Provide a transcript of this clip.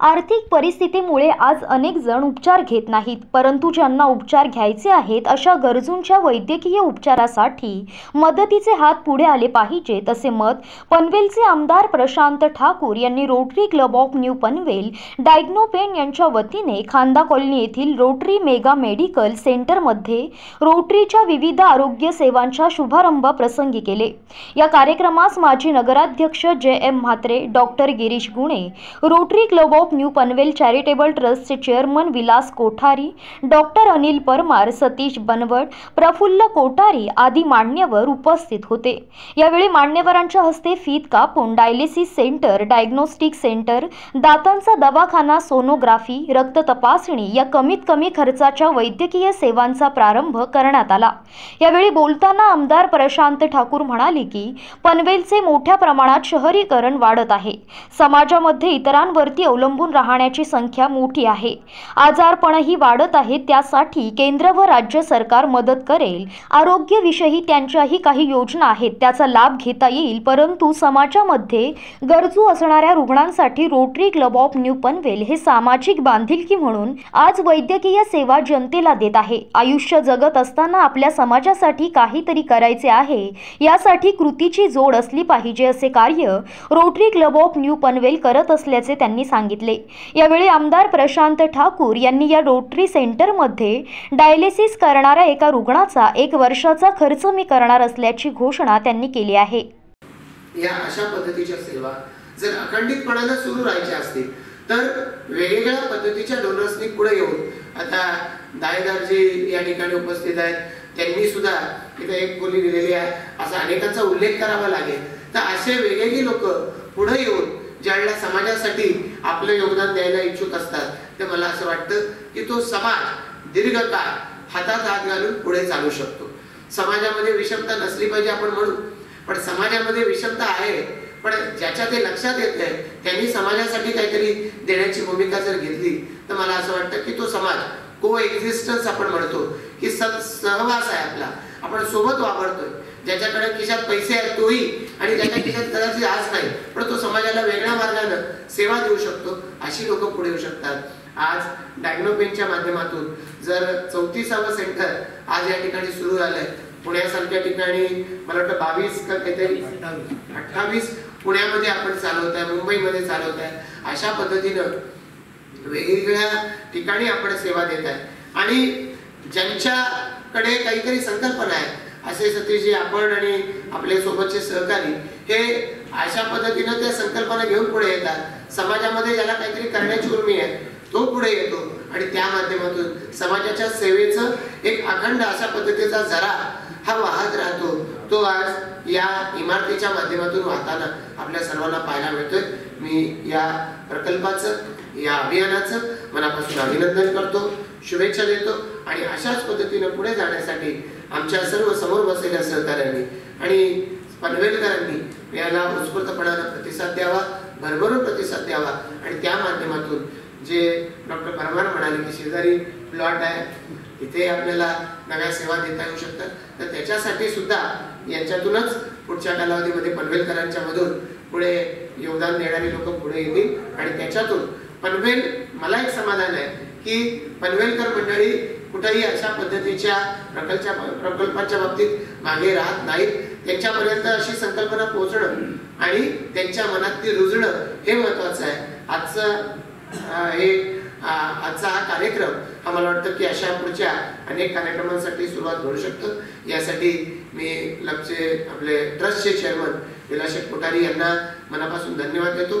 आर्थिक परिस्थितीमुळे आज अनेक जण उपचार घेत नाहीत परंतु ज्यांना उपचार घ्यायचे आहेत अशा गरजूंच्या वैद्यकीय उपचारासाठी मदतीचे हात पुढे आले पाहिजे तसे मत पनवेलचे आमदार प्रशांत ठाकूर यांनी Rotary Club of New Panvel Diagnopen यांच्या वतीने खांदा कॉलनी येथील रोटरी मेगा मेडिकल सेंटरमध्ये रोटरीच्या विविध आरोग्य सेवांच्या शुभारंभ प्रसंगी केले. या कार्यक्रमास माजी नगराध्यक्ष जे M Mhatre doctor Girish Gune Rotary Club of New Panvel charitable ट्रस्टचे चेअरमन विलास कोठारी डॉक्टर अनिल परमार सतीश बनवट प्रफुल्ल कोठारी आदी मान्यवर उपस्थित होते. यावेळी मान्यवरांच्या हस्ते फीत कापून डायलिसिस सेंटर डायग्नोस्टिक सेंटर दातांचा दवाखाना सोनोग्राफी रक्त तपासणी या कमीत कमी खर्चाच्या वैद्यकीय सेवांचा प्रारंभ करण्यात आला. यावेळी बोलताना आमदार प्रशांत ठाकूर म्हणाले की पनवेलचे मोठ्या प्रमाणात शहरीकरण वाढत आहे. समाजामध्ये इतरांवरती अवलंबून राहण्याची संख्या मोठी आहे. आजारपणही वाढत आहे त्यासाठी केंद्र व राज्य सरकार मदत करेल. आरोग्यविषयी त्यांच्याही काही योजना आहेत त्याचा लाभ घेता येईल परंतु समाजामध्ये गरजू असणाऱ्या रुग्णांसाठी Rotary Club of New Panvel हे सामाजिक बांधिलकी म्हणून आज वैद्यकीय सेवा जनतेला देत आहे. आयुष्य जगत असताना आपल्या समाजासाठी काहीतरी करायचे आहे यासाठी कृतीची जोड असली पाहिजे असे कार्य Rotary Club of New Panvel करत असल्याचे त्यांनी सांगितले. यावेळी आमदार प्रशांत ठाकूर यांनी या रोटरी सेंटरमध्ये डायलिसिस करणाऱ्या एका रुग्णाचा एक वर्षाचा खर्च मी करणार असल्याची घोषणा त्यांनी केली आहे. या अशा पद्धतीच्या सेवा जर अखंडितपणानं सुरू राहायच्या असतील तर वेगवेगळ्या पद्धतीच्या डोनर्सनी पुढे येऊन आता दायदार जे या ठिकाणी उपस्थित आहेत त्यांनी सुद्धा इथे एक बोली दिलेली आहे. असा अनेकांचा उल्लेख करावा लागेल. तर असे वेगवेगळी लोक पुढे येऊन ज्यावेळेला समाजासाठी आपलं योगदान द्यायला इच्छुक असतात तर मला असं वाटतं की तो समाज दीर्घकाळ हातात हात घालून पुढे चालू शकतो. समाजामध्ये विषमता नसली पाहिजे आपण म्हणू पण समाजामध्ये विषमता आहे पण ज्याच्या ते लक्षात येत नाही त्यांनी समाजासाठी काहीतरी देण्याची भूमिका जर घेतली तर मला असं वाटतं की तो समाज को एक्झिस्टन्स आपण म्हणतो. की सहवास आहे आपला. आपण सोबत वापरतोय ज्याच्याकडे खिशात पैसे आहेत तोही आणि ज्याच्या खिशात कदाचित आज नाही पण तो समाजाला वेगळ्या मार्गानं सेवा देऊ शकतो अशी लोक पुढे येऊ शकतात. आज डायग्नोपेनच्या माध्यमातून जर चौतीसावं सेंटर आज या ठिकाणी सुरू झालंय पुण्यासारख्या ठिकाणी मला वाटतं बावीस का काहीतरी अठ्ठावीस पुण्यामध्ये आपण चालवत आहे मुंबईमध्ये चालवत आहे अशा पद्धतीनं वेगवेगळ्या ठिकाणी आपण सेवा देत आहे. आणि ज्यांच्याकडे काहीतरी संकल्पना आहे असे सतीशजी आपण आणि आपले सोबतचे सहकारी हे अशा पद्धतीनं त्या संकल्पना घेऊन पुढे येतात. समाजामध्ये ज्याला काहीतरी करण्याची उर्मी आहे तो पुढे येतो. आणि त्या माध्यमातून समाजाच्या सेवेचं एक अखंड अशा पद्धतीचा जरा हा वाहत राहतो. तो आज या इमारतीच्या माध्यमातून वाहताना आपल्या सर्वांना पाहायला मिळतोय. मी या प्रकल्पाचं या अभियानाचं मनापासून अभिनंदन करतो. शुभेच्छा देतो आणि अशाच पद्धतीनं पुढे जाण्यासाठी आमच्या सर्व समोर बसलेल्या सहकार्यांनी आणि पनवेलकरांनी याला उत्स्फूर्तपणानं प्रतिसाद द्यावा भरभरून प्रतिसाद द्यावा आणि त्या माध्यमातून जे डॉक्टर परमार म्हणाले की शेजारी प्लॉट आहे इथे आपल्याला नव्या सेवा देता येऊ शकतात. तर त्याच्यासाठी सुद्धा यांच्यातूनच पुढच्या कालावधीमध्ये पनवेलकरांच्या मधून पुढे योगदान देणारी लोक पुढे येतील आणि त्याच्यातून पनवेल मला एक समाधान आहे की पनवेलकर मंडळी कुठेही अशा पद्धतीच्या प्रकल्पच्या प्रकल्पाच्या बाबतीत मागे राहत नाहीत. त्यांच्यापर्यंत अशी संकल्पना पोहोचणं आणि त्यांच्या मनात ती रुजणं हे महत्वाचं आहे. आजचं हे आजचा हा कार्यक्रम हा मला वाटतं की अशा पुढच्या अनेक कार्यक्रमांसाठी सुरुवात घडू शकतं. यासाठी मी लक्षे आपले ट्रस्टचे चेअरमन विलाशेख कोठारी यांना मनापासून धन्यवाद देतो.